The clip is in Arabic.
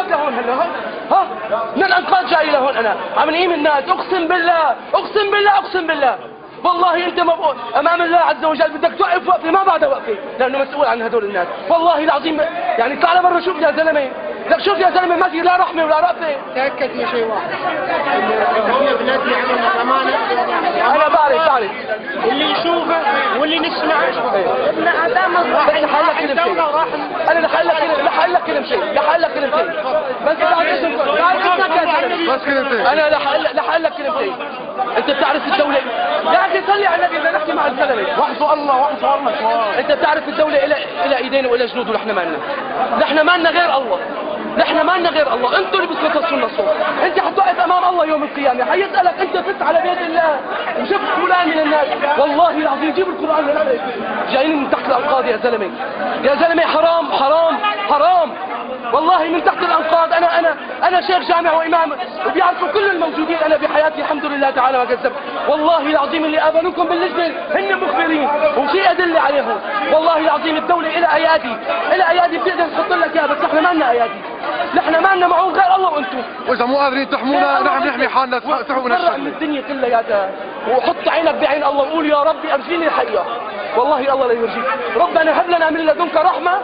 الانقاذ لهون هلا ها؟ من الانقاذ جاي لهون أنا. عم نقيم الناس. أقسم بالله أقسم بالله أقسم بالله. والله أنت مبقول أمام الله عز وجل بدك توقف وقفه ما بعدها وقفه لأنه مسؤول عن هدول الناس. والله العظيم يعني طلع برا شوف يا زلمة. لك شوف يا زلمة ما في لا رحمة ولا رأفة. تأكد من شيء واحد إحنا بلادنا عملنا امانه أنا بعرف بعرف واللي يشوفه واللي نسمعه ابن آدم راح بس رح لك كلمتين الدولة وراح أنا رح لك كلمتين رح لك كلمتين رح لك كلمتين بس بس كلمتين أنا رح رح لك كلمتين انت بتعرف الدولة يا أخي صلي على النبي بدنا نحكي مع الزلمة. وحده الله وحده الله. انت بتعرف الدولة إلى إلى ايدين وإلى جنود ونحن ما لنا نحن ما لنا غير الله. نحن ما لنا غير الله. أنتم اللي بدكم توصلوا الصوت. انت حتوقف أمام الله يوم القيامة. حيسألك أنت فت على بيت الله. وشفت فلان من الناس. والله العظيم جيب القرآن جايين من تحت الانقاض يا زلمة. يا زلمة حرام حرام حرام. والله من تحت الأنقاض أنا أنا أنا شيخ جامع وإمام وبيعرفوا كل الموجودين أنا بحياتي الحمد لله تعالى ما كذبت والله العظيم اللي قابلوكم باللجنة هن مخبرين وفي ادله عليهم. والله العظيم الدولة لها أيادي لها أيادي بتقدر تحط لك إياها بس نحن ما لنا أيادي. نحن ما لنا معون غير الله وأنتم. وإذا مو قادرين تحمونا نحن نحمي حالنا سحبوا من الدنيا كلها يا ده. وحط عينك بعين الله وقول يا ربي أرجيني الحقيقة. والله الله لا يرجيك. ربنا هب لنا من لدنك رحمة.